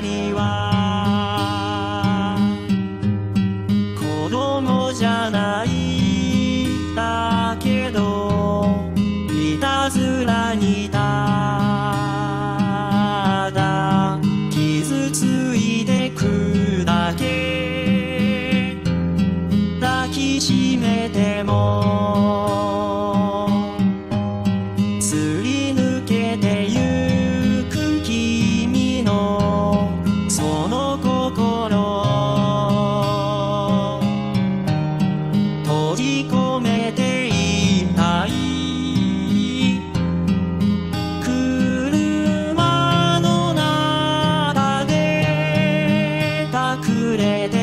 には。れて